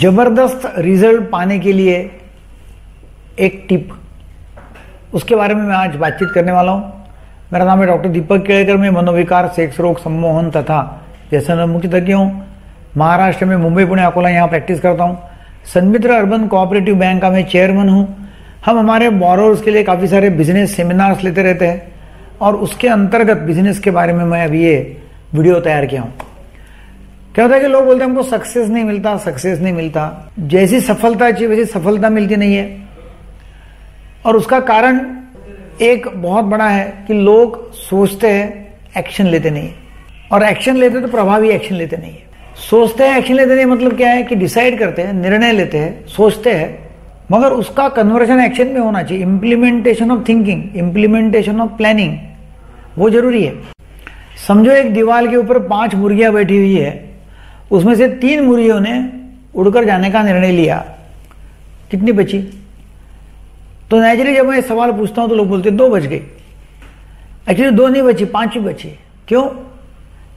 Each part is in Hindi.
ज़बरदस्त रिज़ल्ट पाने के लिए एक टिप। उसके बारे में मैं आज बातचीत करने वाला हूँ। मेरा नाम है डॉक्टर दीपक केड़कर मैं मनोविकार, सेक्स रोग, सम्मोहन तथा व्यसन मुख्य तज्ञ हूँ। महाराष्ट्र में मुंबई, पुणे, अकोला यहाँ प्रैक्टिस करता हूँ। सन्मित्र अर्बन कोऑपरेटिव बैंक का मैं चेयरमैन हूँ। हम हमारे बोरोर्स के लिए काफ़ी सारे बिज़नेस सेमिनार्स लेते रहते हैं और उसके अंतर्गत बिज़नेस के बारे में मैं अभी ये वीडियो तैयार किया हूँ। क्या होता है कि लोग बोलते हैं, हमको सक्सेस नहीं मिलता सक्सेस नहीं मिलता। जैसी सफलता चाहिए, वैसी सफलता मिलती नहीं है। और उसका कारण एक बहुत बड़ा है कि लोग सोचते हैं एक्शन लेते नहीं। और एक्शन लेते तो प्रभावी एक्शन लेते नहीं है। सोचते हैं एक्शन लेते नहीं मतलब क्या है कि डिसाइड करते हैं, निर्णय लेते हैं, सोचते हैं। मगर उसका कन्वर्शन एक्शन में होना चाहिए। Implementation of thinking implementation of planning वो ज़रूरी है। समझो एक दीवार के ऊपर पाँच मुर्गियाँ बैठी हुई है। उसमें से तीन मुर्गियों ने उड़कर जाने का निर्णय लिया। कितनी बची? तो नेचुरली जब मैं सवाल पूछता हूँ तो लोग बोलते दो बच गई। एक्चुअली दो नहीं बची, पाँच ही बची। क्यों?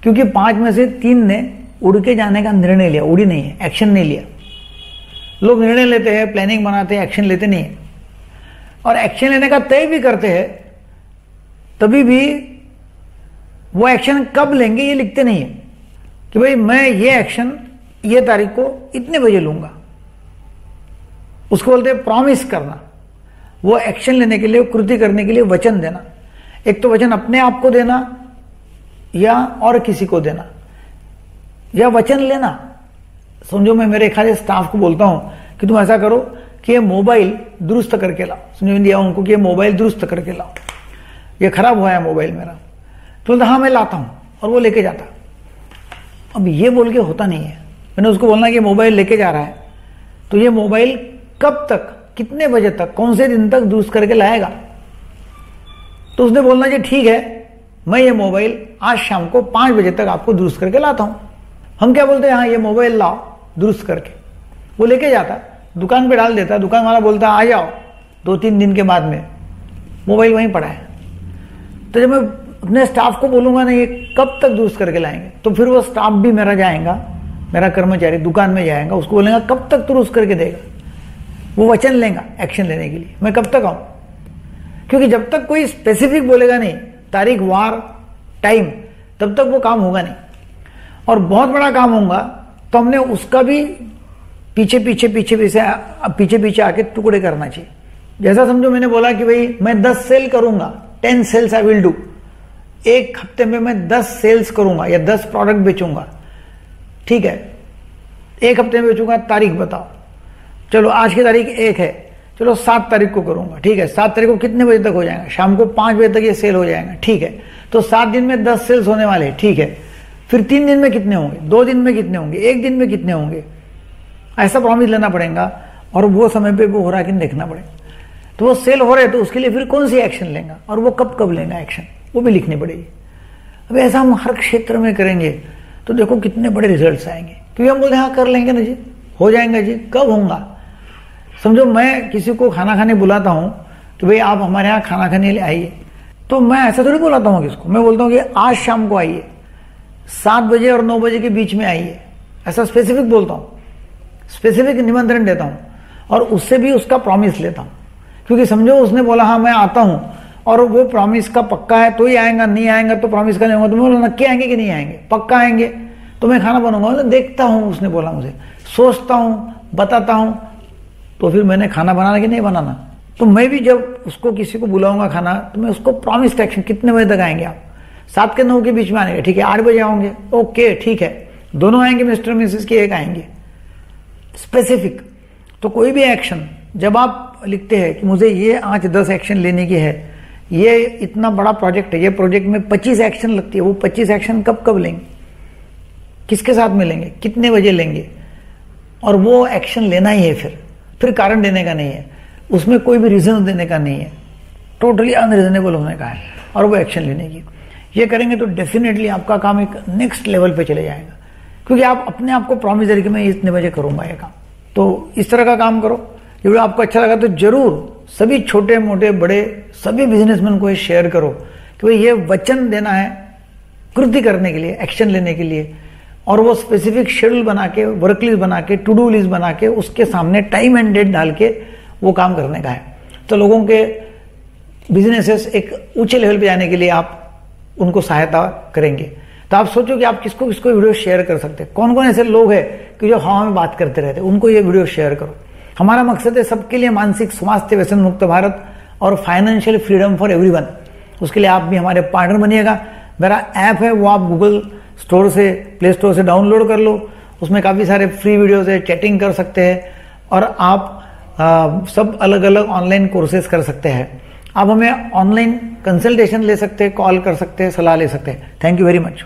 क्योंकि पाँच में से तीन ने उड़ के जाने का निर्णय लिया, उड़ी नहीं है एक्शन नहीं लिया। लोग निर्णय लेते हैं प्लानिंग बनाते हैं एक्शन लेते नहीं है। और एक्शन लेने का तय भी करते हैं, तभी भी वो एक्शन कब लेंगे ये लिखते नहीं है। कि भाई मैं ये एक्शन ये तारीख को इतने बजे लूँगा। उसको बोलते हैं प्रॉमिस करना। वो एक्शन लेने के लिए, कृति करने के लिए वचन देना। एक तो वचन अपने आप को देना या और किसी को देना। या वचन लेना। समझो मैं मेरे खाली स्टाफ को बोलता हूँ कि तुम ऐसा करो कि ये मोबाइल दुरुस्त करके लाओ। समझो दिया उनको कि ये मोबाइल दुरुस्त करके लाओ। ये खराब हुआ है मोबाइल मेरा। तो बोलता हाँ मैं लाता हूँ। और वो लेके जाता। अब ये बोल के होता नहीं है। मैंने उसको बोलना कि मोबाइल लेके जा रहा है। तो ये मोबाइल कब तक, कितने बजे तक, कौन से दिन तक दुरुस्त करके लाएगा? तो उसने बोलना कि ठीक है, मैं ये मोबाइल आज शाम को पाँच बजे तक आपको दुरुस्त करके लाता हूँ। हम क्या बोलते हैं हाँ ये मोबाइल लाओ दुरुस्त करके। वो लेके जाता, दुकान पे डाल देता दुकान वाला बोलता, आ जाओ, दो तीन दिन के बाद में। मोबाइल वहीं पड़ा है। तो जब मैं अपने स्टाफ को बोलूँगा ना ये कब तक दुरुस्त करके लाएँगे? तो फिर वो स्टाफ भी मेरा जाएगा, मेरा कर्मचारी दुकान में जाएगा, उसको बोलेगा, कब तक दुरुस्त करके देगा? वो वचन लेगा एक्शन लेने के लिए। मैं कब तक आऊँ? क्योंकि जब तक कोई स्पेसिफिक बोलेगा नहीं, तारीख, वार टाइम तब तक वो काम होगा नहीं। और बहुत बड़ा काम होगा तो हमने उसका भी पीछे पीछे पीछे पीछे पीछे पीछे आके टुकड़े करना चाहिए। जैसा समझो मैंने बोला कि भाई, मैं दस सेल करूँगा ten sales I will do एक हफ़्ते में मैं दस सेल्स करूँगा या दस प्रोडक्ट बेचूँगा। ठीक है? एक हफ़्ते में बेचूँगा, तारीख बताओ। चलो, आज की तारीख एक है। चलो, सात तारीख को करूँगा। ठीक है? सात तारीख को कितने बजे तक हो जाएगा? शाम को पाँच बजे तक ये सेल हो जाएगा। ठीक है? तो सात दिन में दस सेल्स होने वाले हैं। ठीक है? फिर तीन दिन में कितने होंगे? दो दिन में कितने होंगे? एक दिन में कितने होंगे? ऐसा प्रॉमिस लेना पड़ेगा और वो समय पे वो हो रहा कि देखना पड़ेगा। तो वो सेल हो रहे तो उसके लिए फिर कौन सी एक्शन लेगा? और वो कब कब लेगा एक्शन वो भी लिखनी पड़ेगी। अब ऐसा हम हर क्षेत्र में करेंगे तो देखो कितने बड़े रिजल्ट्स आएँगे। क्योंकि हम बोलते हाँ कर लेंगे ना जी? हो जाएँगे जी? कब होगा? समझो मैं किसी को खाना खाने बुलाता हूँ कि भाई आप हमारे यहाँ खाना खाने लिए आइए। तो मैं ऐसा थोड़ी बुलाता हूँ किसको? मैं बोलता हूँ कि आज शाम को आइए। सात बजे और नौ बजे के बीच में आइए। ऐसा स्पेसिफिक बोलता हूँ। स्पेसिफिक निमंत्रण देता हूँ। और उससे भी उसका प्रॉमिस लेता हूँ। क्योंकि समझो उसने बोला हाँ मैं आता हूँ। और वो प्रॉमिस का पक्का है तो ही आएगा, नहीं आएगा तो प्रॉमिस का नहीं होगा तो मैं बोला नक्की आएँगे कि नहीं आएँगे? पक्का आएँगे। तो मैं खाना बनाऊँगा देखता हूँ, उसने बोला मुझे। सोचता हूँ, बताता हूँ तो फिर मैंने खाना बनाना कि नहीं बनाना? तो मैं भी जब उसको किसी को बुलाऊँगा खाना तो मैं उसको प्रॉमिस एक्शन कितने बजे तक आएँगे आप? सात के नौ के बीच में आएँगे, ठीक है, आठ बजे आओगे ओके ठीक है। दोनों आएँगे, मिस्टर मिसेस के एक आएँगे। स्पेसिफिक तो कोई भी एक्शन जब आप लिखते हैं कि मुझे ये आज दस एक्शन लेने की है ये इतना बड़ा प्रोजेक्ट है। ये प्रोजेक्ट में पच्चीस एक्शन लगती है। वो पच्चीस एक्शन कब कब लेंगे? किसके साथ में लेंगे कितने बजे लेंगे? और वो एक्शन लेना ही है फिर। फिर कारण देने का नहीं है। उसमें कोई भी रीजन देने का नहीं है। टोटली अनरीजनेबल होने का है। और वो एक्शन लेने की। ये करेंगे तो डेफिनेटली आपका काम एक नेक्स्ट लेवल पे चले जाएगा। क्योंकि आप अपने आप को प्रॉमिस करें कि मैं इतने बजे करूँगा ये काम। तो इस तरह का काम करो। वीडियो आपको अच्छा लगा तो ज़रूर सभी छोटे, मोटे, बड़े, सभी बिजनेसमैन को ये शेयर करो कि भाई ये वचन देना है कृति करने के लिए एक्शन लेने के लिए। और वो स्पेसिफिक शेड्यूल बना के वर्क लिस्ट बना के टू डू लिस्ट बना के, उसके सामने टाइम एंड डेट डाल के वो काम करने का है। तो लोगों के बिजनेसेस एक ऊँचे लेवल पे जाने के लिए आप उनको सहायता करेंगे। तो आप सोचो कि आप किसको किसको वीडियो शेयर कर सकते हैं? कौन कौन ऐसे लोग हैं कि जो हवा में बात करते रहते उनको ये वीडियो शेयर करो। हमारा मकसद है सबके लिए मानसिक स्वास्थ्य व्यसन मुक्त भारत और फाइनेंशियल फ्रीडम फॉर एवरीवन उसके लिए आप भी हमारे पार्टनर बनिएगा। मेरा ऐप है वो आप गूगल स्टोर से प्ले स्टोर से डाउनलोड कर लो। उसमें काफ़ी सारे फ्री वीडियोस है चैटिंग कर सकते हैं और आप आ, सब अलग अलग ऑनलाइन कोर्सेज कर सकते हैं। आप हमें ऑनलाइन कंसल्टेशन ले सकते हैं कॉल कर सकते हैं सलाह ले सकते हैं। Thank you very much